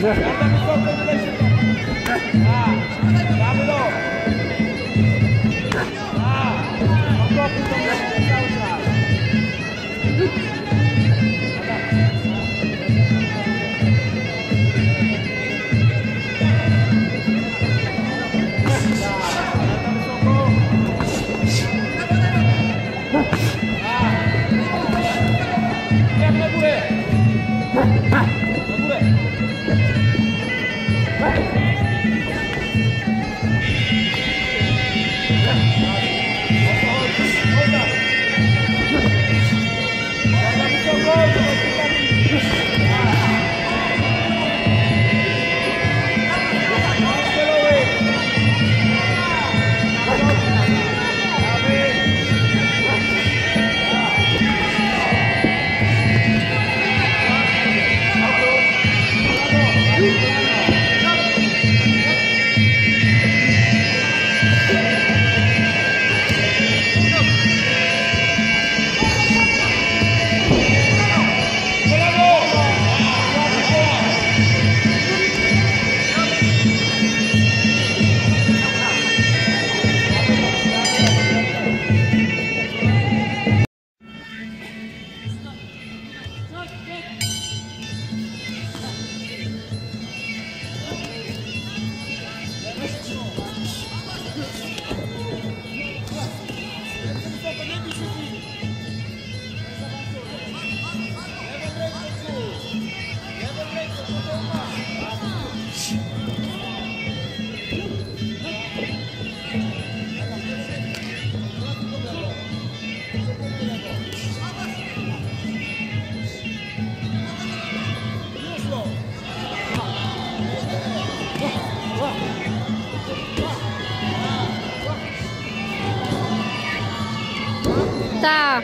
Ha! 大。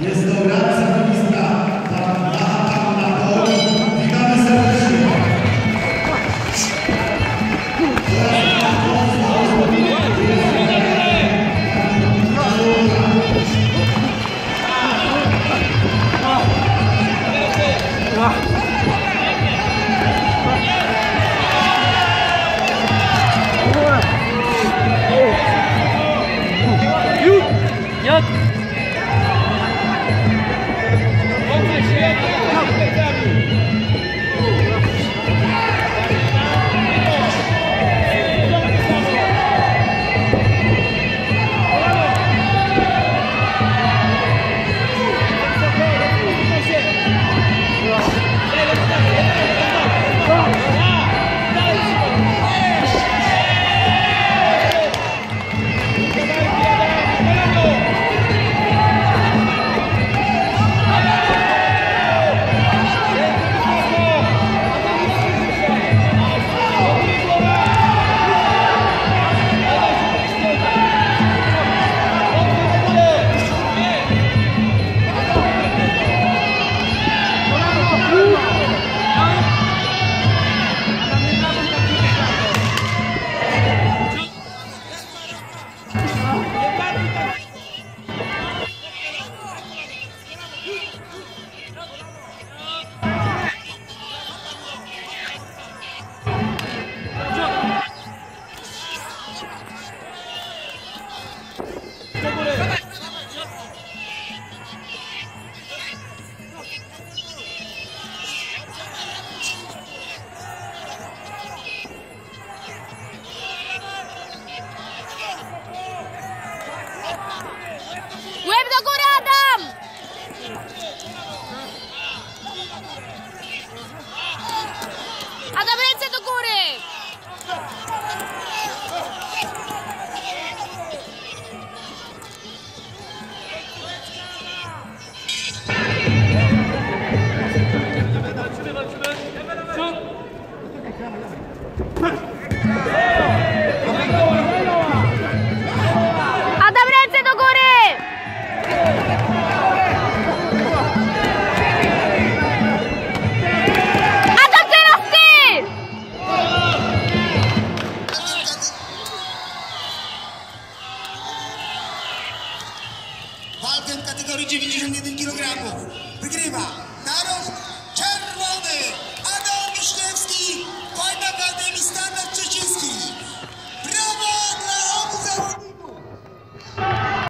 Jest to Yep. Adam 191 kg. Wygrywa Narożny.